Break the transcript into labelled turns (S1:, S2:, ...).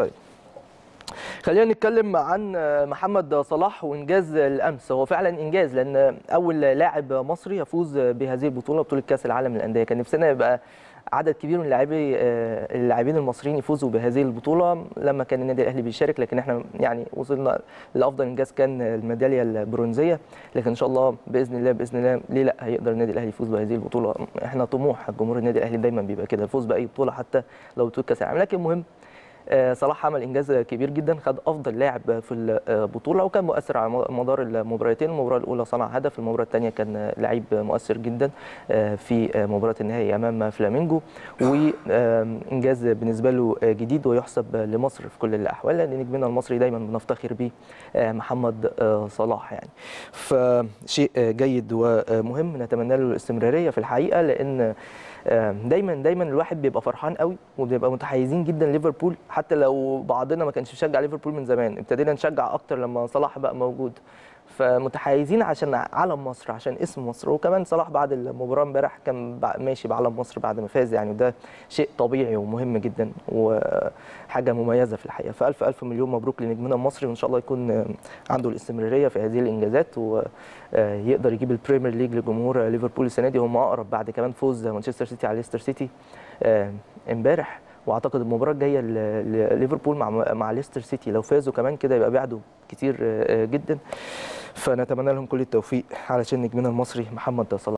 S1: طيب. خلينا نتكلم عن محمد صلاح وإنجاز الأمس. هو فعلا إنجاز لأن أول لاعب مصري يفوز بهذه البطولة بطولة كأس العالم للأندية. كان نفسنا يبقى عدد كبير من اللاعبي اللاعبين المصريين يفوزوا بهذه البطولة لما كان النادي الأهلي بيشارك. لكن إحنا يعني وصلنا لأفضل إنجاز كان الميدالية البرونزية. لكن إن شاء الله بإذن الله بإذن الله ليه لأ؟ هيقدر النادي الأهلي يفوز بهذه البطولة. إحنا طموح جمهور النادي الأهلي دايما بيبقى كده الفوز بأي بطولة حتى لو بطولة كأس العالم. لكن مهم صلاح عمل إنجاز كبير جدا خد أفضل لاعب في البطوله وكان مؤثر على مدار المباراتين المباراة الأولى صنع هدف المباراة الثانية كان لعيب مؤثر جدا في مباراة النهائي أمام فلامينجو. وانجاز بالنسبة له جديد ويحسب لمصر في كل الأحوال. لأن نجمنا المصري دايما بنفتخر به محمد صلاح يعني. فشيء جيد ومهم نتمنى له الاستمرارية في الحقيقة لأن دايما دايما الواحد بيبقى فرحان قوي وبيبقى متحيزين جدا ليفربول حتى لو بعضنا ما كانش بيشجع ليفربول من زمان ابتدينا نشجع أكتر لما صلاح بقى موجود. فمتحيزين عشان علم مصر عشان اسم مصر. وكمان صلاح بعد المباراة امبارح كان ماشي بعلم مصر بعد ما فاز يعني. وده شيء طبيعي ومهم جدا وحاجة مميزة في الحقيقة. فألف ألف مليون مبروك لنجمنا المصري وإن شاء الله يكون عنده الاستمرارية في هذه الإنجازات ويقدر يجيب ال Premier League لجمهور ليفربول السنة دي. هم أقرب بعد كمان فوز مانشستر سيتي على ليستر سيتي امبارح. وأعتقد المباراة الجاية لليفربول مع مع ليستر سيتي. لو فازوا كمان كده يبقى بعدوا كتير جدا. فنتمنى لهم كل التوفيق علشان نجمنا المصري محمد صلاح.